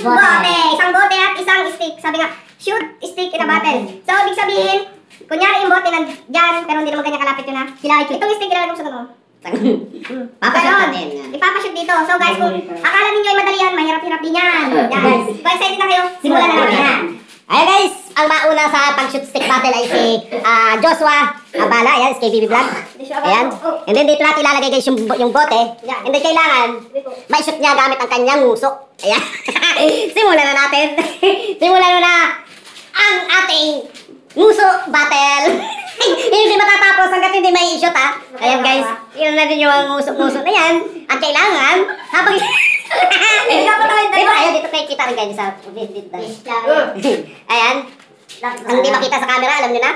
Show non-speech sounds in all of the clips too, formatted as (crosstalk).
Bote. bote. Isang bote at isang stick. Sabi nga, shoot, stick, in a battle. So, ibig sabihin, kunyari yung bote nandyan, pero hindi naman ganyan kalapit yun ha. Itong stick, ilalagay mo sa. (laughs) Papasok Ganon. natin. Ipapashoot dito. So guys, kung akala ninyo ay madali yan, mahirap-hirap din yan. (laughs) Yan. Kung excited na kayo, simulan na natin. Ayan guys, ang mauna sa pang-shoot stick battle ay si ah, Joshua Abala. Ayan, si KBB Vlog. Ayan. And then dito natin ilalagay guys yung, yung bote. And then kailangan, may-shoot niya gamit ang kanyang nguso. Ayan. (laughs) Simulan na natin. (laughs) Simulan na na ang ating nguso battle. (laughs) hindi matatapos hanggat hindi may shoot ha. Ayan guys, yun na din yung nguso-nguso na yan. At kailangan, habang... Dito (laughs) ayan, dito kayo kita rin kayo sa... Dito. Ayan. Ang hindi makita sa camera, alam nyo na.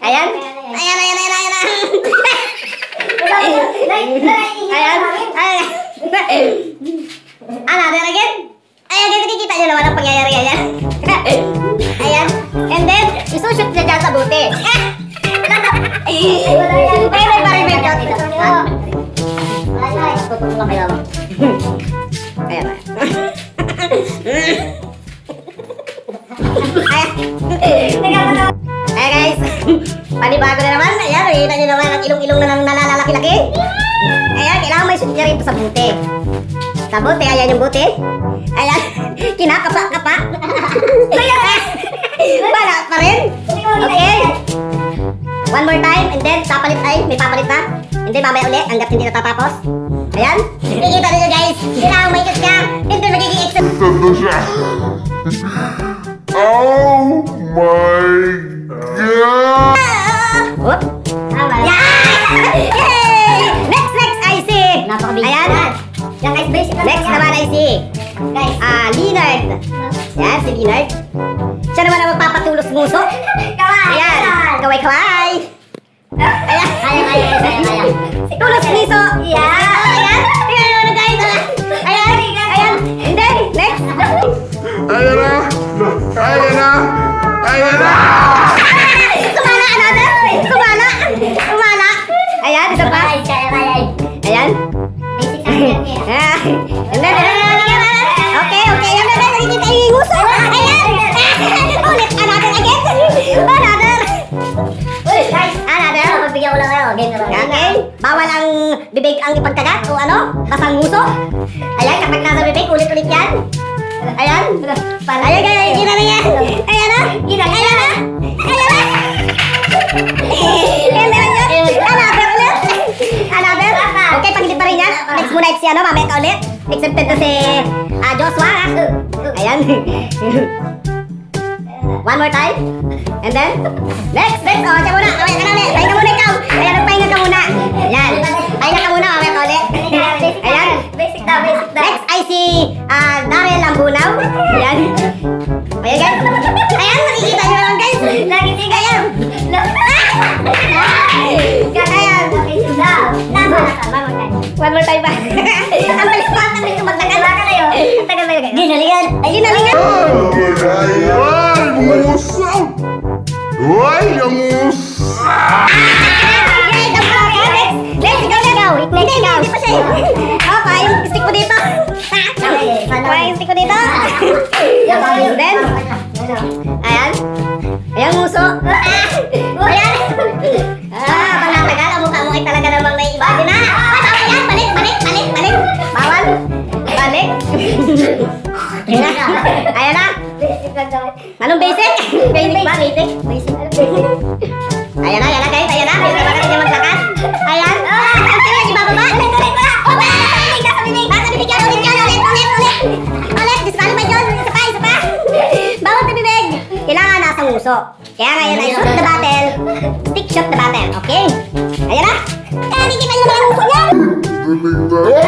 ayan. Ayan, ayan, ayan, ayan. Ayan. Ayan. Another again. Ayan, guys, nakikita nyo naman ang pangyayari. Ayan. Ayan. And then, isushoot niya dyan sa buti. May Ayan guys, panibago na naman. Ayan, nakikita nyo naman ang ilong-ilong na nang nalalaki-laki. Ayan, kailangan may niya rito sa buti. Sa buti, ayan yung buti. Ayan, (laughs) kinakapa-kapa. (laughs) Bala pa rin. Okay. One more time, and then papalit ay, may papalit na. And then mamaya ulit, hanggat hindi natatapos. Ayan, nakikita nyo guys, kailangan niya. And then magiging extra. Nandun siya. Oh my God! Whoop. Yeah! Yay! Next, next, I see. Napakabig. Ayan. Yan guys, basic lang. Next naman I see. Guys, Ah, Leonard. Yan, si Leonard. Siya naman ang magpapatulos nguso. kaway. Ayan. Kaway-kaway. Ayan. Ayan, ayan, ayan, ayan. Tulos nguso. Yeah. Ayan na! Sumala, another. Sumala. Sumala. Ayan, isa pa. Kaway, kaya, kaya. Ayan. Basic lang yan. eh. Ah, and then, okay, okay, yan na, nakikita yung nguso. Ayan. Ulit, another again. Another. Uy, guys. Another. Magbigyan ko lang kayo. Game na lang. Okay. Bawal ang bibig ang ipagkagat o ano? Basang nguso. Ayan, kapag nasa bibig, ulit-ulit yan. Ayan. Ayan, next muna si ano, mamaya ka ulit. Accepted na si ah, Joshua. ah. Ayan. (laughs) One more time. And then, next, next. O, siya muna. One more time. Pa. Ang bilis pa, ang bilis magtagal. Wala ka na yun. Ang tagal ba yun? Ginalingan. Ay, ginalingan. Ayan! Musa! Uy! Ang musa! Guys, ang pala. Next, next, ikaw na. Ikaw, hindi, pa siya. Oh, pa, yung stick ko dito. Pa, yung stick ko dito. Then, ayan. Ayan, nguso. Ayan. Basic lang daw. Anong basic? Basic ba? Basic? Basic. Ayan na, ayan na guys. Ayan na. Bisa ba kasi maglakad? Ayan. Ah, ang tingnan, ibababa. Ulit, ulit, ulit. Opa! Nasa bibig, nasa bibig. Nasa bibig yan. Ulit yan. Ulit, ulit, ulit. Ulit. Disqualify yun. Isa pa, isa pa. Bawal sa bibig. Kailangan nasa nguso. Kaya ngayon ay shoot the battle. Stick shot the battle. Okay? Ayan na. Kaya hindi yung mga nguso niyan. Sana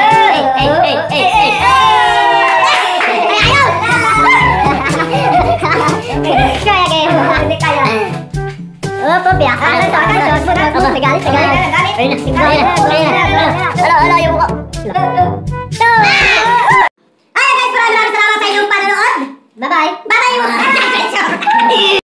Up, up, ya. Ah, ito, ito, ito. Aba, may galit, may galit. Galit. Ayun na, ayun na, ayun na. Alo, alo, yung mukha. Ay, guys, maraming maraming salamat sa inyong panonood. Bye-bye.